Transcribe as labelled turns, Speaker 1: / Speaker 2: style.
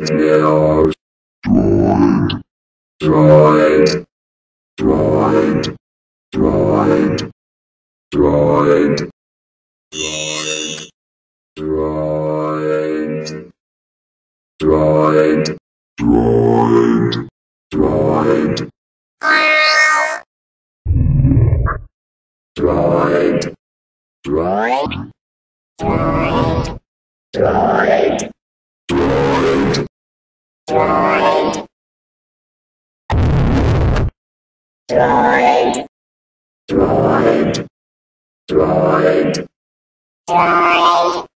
Speaker 1: Nails. Drawing. Drawing. Drawing. Drawing. Drawing. Drawing. Drawing. Drawing. Drawing. Drawing. Drawing. Drawing. Drawing. Drawing. Droid. Droid. Droid. Droid. Droid.